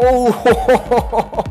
Oh!